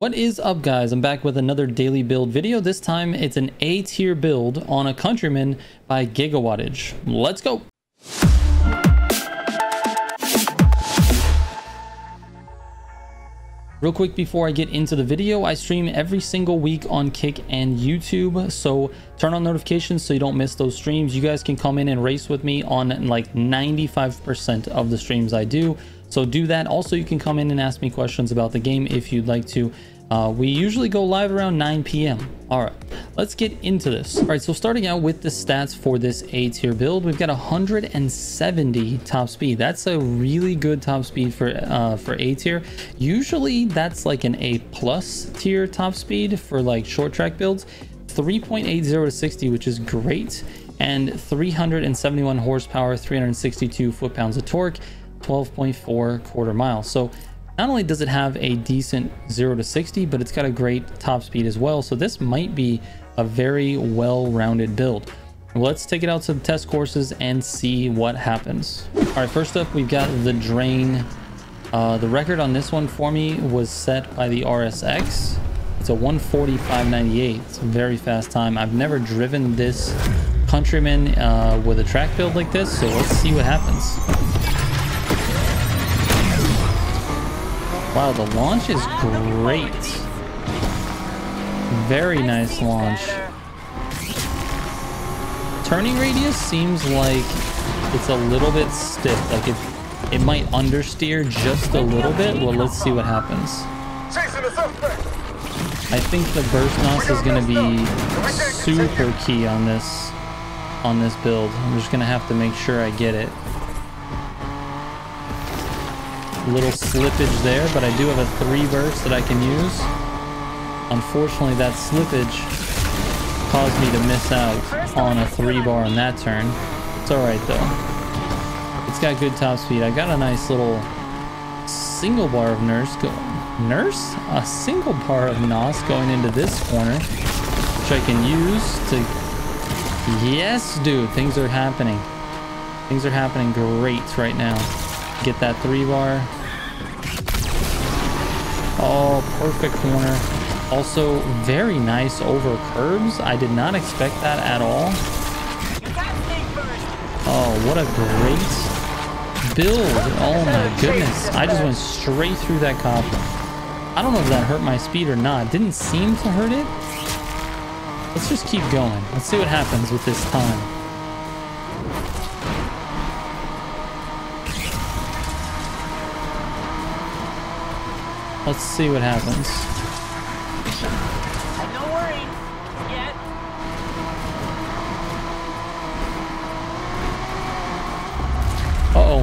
What is up guys? I'm back with another daily build video. This time it's an A tier build on a Countryman by Gigawattage. Let's go! Real quick before I get into the video, I stream every single week on Kick and YouTube, so turn on notifications so you don't miss those streams. You guys can come in and race with me on like 95% of the streams I do. So do that. Also, you can come in and ask me questions about the game if you'd like to. Uh, we usually go live around 9 p.m. All right, let's get into this. All right, so starting out with the stats for this A tier build, we've got 170 top speed. That's a really good top speed for uh, for A tier. Usually that's like an A plus tier top speed for like short track builds. 3.80 to 60, which is great. And 371 horsepower, 362 foot-pounds of torque. 12.4 quarter mile. So not only does it have a decent 0 to 60, but it's got a great top speed as well. So this might be a very well-rounded build. Let's take it out to the test courses and see what happens. All right, first up, we've got the Drain. Uh, the record on this one for me was set by the RSX. It's a 145.98. It's a very fast time. I've never driven this Countryman uh, with a track build like this, so let's see what happens. Wow, the launch is great. Very nice launch. Turning radius seems like it's a little bit stiff. Like it, it might understeer just a little bit. Well, let's see what happens. I think the burst NOS is going to be super key on this on this build. I'm just going to have to make sure I get it little slippage there, but I do have a three burst that I can use. Unfortunately, that slippage caused me to miss out on a three bar on that turn. It's alright though. It's got good top speed. I got a nice little single bar of nurse go nurse? A single bar of NOS going into this corner, which I can use to Yes, dude, things are happening. Things are happening great right now. Get that three bar. Oh, perfect corner. Also, very nice over curbs. I did not expect that at all. Oh, what a great build. Oh my goodness. I just went straight through that cop. I don't know if that hurt my speed or not. Didn't seem to hurt it. Let's just keep going. Let's see what happens with this time. Let's see what happens. No worry yet. Uh oh.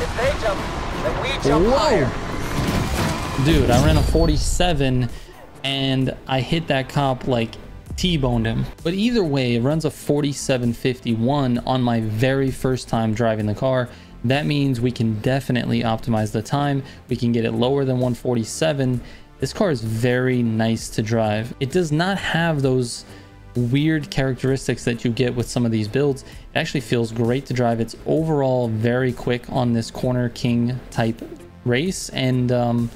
If they jump, then we jump Whoa. higher. Dude, I ran a 47 and I hit that cop like T-boned him. But either way, it runs a 47.51 on my very first time driving the car. That means we can definitely optimize the time. We can get it lower than 147. This car is very nice to drive. It does not have those weird characteristics that you get with some of these builds. It actually feels great to drive. It's overall very quick on this corner king type race. And um,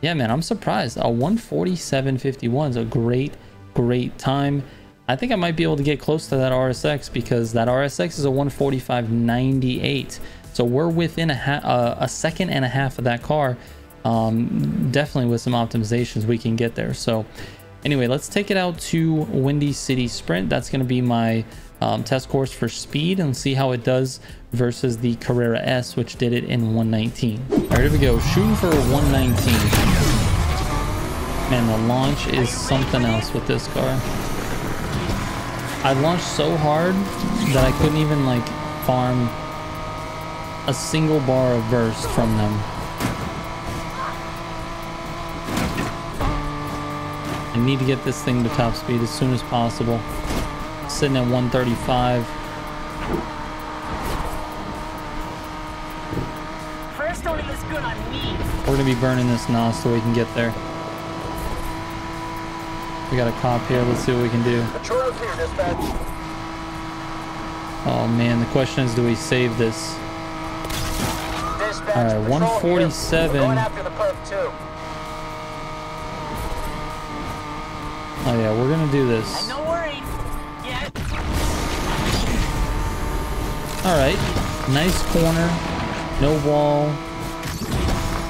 yeah, man, I'm surprised. A 147.51 is a great, great time. I think I might be able to get close to that RSX because that RSX is a 145.98. So we're within a, uh, a second and a half of that car. Um, definitely with some optimizations we can get there. So anyway, let's take it out to Windy City Sprint. That's going to be my um, test course for speed and see how it does versus the Carrera S, which did it in 119. All right, here we go. Shooting for 119. Man, the launch is something else with this car. I launched so hard that I couldn't even like farm a single bar of burst from them. I need to get this thing to top speed as soon as possible. Sitting at 135. First only looks good on me. We're gonna be burning this NOS so we can get there. We got a cop here. Let's see what we can do. Patrol here, dispatch. Oh man, the question is, do we save this? All right, 147. Here. Going after the perp too. Oh yeah, we're gonna do this. no worries. Yet. All right, nice corner, no wall,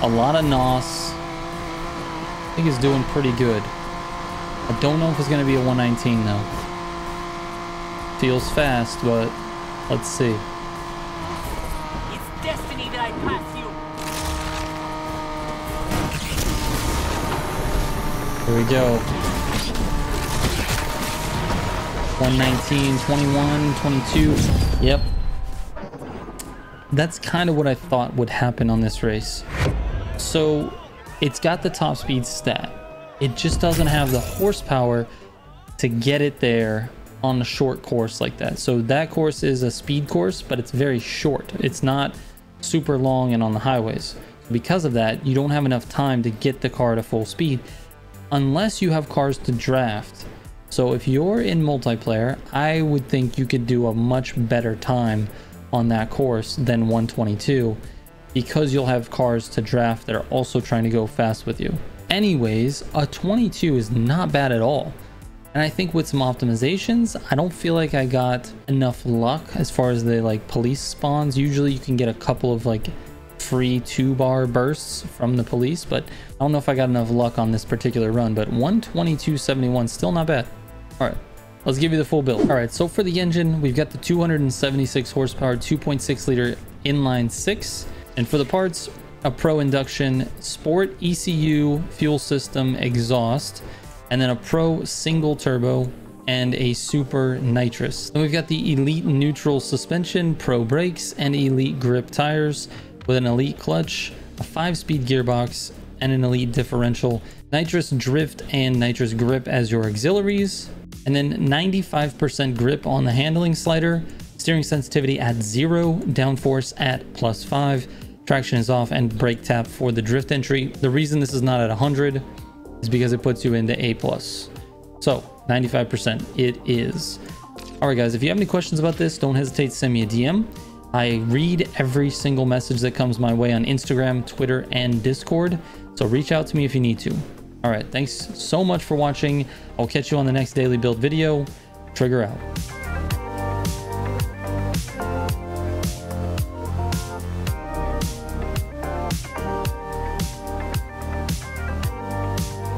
a lot of nos. I think he's doing pretty good. I don't know if it's gonna be a 119 though. Feels fast, but let's see. It's destiny that I pass you. Here we go. 119, 21, 22. Yep. That's kind of what I thought would happen on this race. So it's got the top speed stat. It just doesn't have the horsepower to get it there on a short course like that. So that course is a speed course, but it's very short. It's not super long and on the highways. Because of that, you don't have enough time to get the car to full speed unless you have cars to draft. So if you're in multiplayer, I would think you could do a much better time on that course than 122 because you'll have cars to draft that are also trying to go fast with you. Anyways, a 22 is not bad at all. And I think with some optimizations, I don't feel like I got enough luck as far as the like police spawns. Usually you can get a couple of like free two bar bursts from the police, but I don't know if I got enough luck on this particular run, but 122.71 still not bad. All right, let's give you the full build. All right, so for the engine, we've got the 276 horsepower, 2.6 liter inline six. And for the parts, a Pro Induction Sport ECU fuel system exhaust, and then a Pro single turbo and a Super Nitrous. Then we've got the Elite neutral suspension, Pro brakes, and Elite grip tires with an Elite clutch, a 5-speed gearbox, and an Elite differential, Nitrous drift and Nitrous grip as your auxiliaries, and then 95% grip on the handling slider, steering sensitivity at 0, downforce at plus 5, traction is off, and brake tap for the drift entry. The reason this is not at 100 is because it puts you into A+. plus. So 95% it is. All right, guys, if you have any questions about this, don't hesitate to send me a DM. I read every single message that comes my way on Instagram, Twitter, and Discord. So reach out to me if you need to. All right, thanks so much for watching. I'll catch you on the next daily build video. Trigger out.